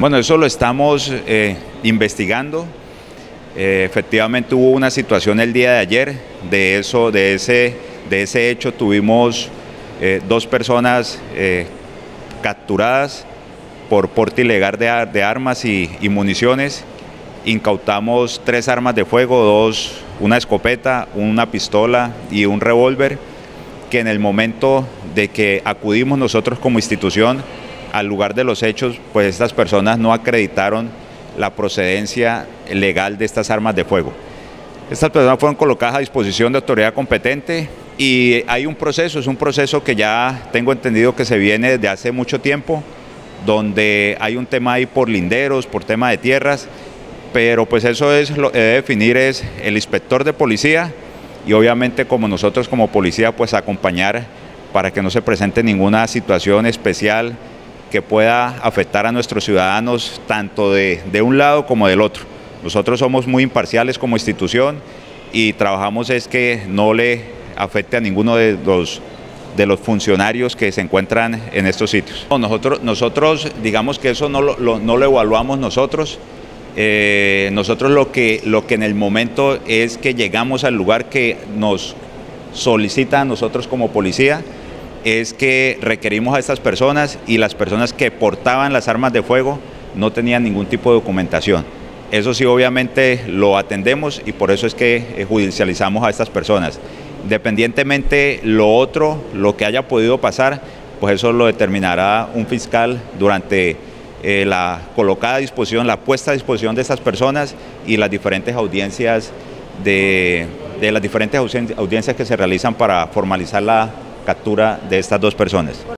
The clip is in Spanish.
Bueno, eso lo estamos eh, investigando. Eh, efectivamente hubo una situación el día de ayer, de, eso, de, ese, de ese hecho tuvimos eh, dos personas capturadas por porte ilegal de, armas y, y, municiones. Incautamos tres armas de fuego, dos, una escopeta, una pistola y un revólver, que en el momento de que acudimos nosotros como institución al lugar de los hechos, pues estas personas no acreditaron la procedencia legal de estas armas de fuego. Estas personas fueron colocadas a disposición de autoridad competente y hay un proceso, es un proceso que ya tengo entendido que se viene desde hace mucho tiempo, donde hay un tema ahí por linderos, por tema de tierras, pero pues eso es lo que debe definir es el inspector de policía y obviamente como nosotros como policía pues acompañar para que no se presente ninguna situación especial que pueda afectar a nuestros ciudadanos tanto de, un lado como del otro. Nosotros somos muy imparciales como institución y trabajamos es que no le afecte a ninguno de los, de los funcionarios que se encuentran en estos sitios. Nosotros, nosotros digamos que eso no lo, no lo evaluamos nosotros, eh, nosotros lo que, lo que en el momento es que llegamos al lugar que nos solicita a nosotros como policía, es que requerimos a estas personas y las personas que portaban las armas de fuego no tenían ningún tipo de documentación. Eso sí, obviamente lo atendemos y por eso es que eh, judicializamos a estas personas. Independientemente lo otro, lo que haya podido pasar, pues eso lo determinará un fiscal durante eh, la colocada a disposición, la puesta a disposición de estas personas y las diferentes audiencias de, de las diferentes audiencias que se realizan para formalizar la captura de estas dos personas.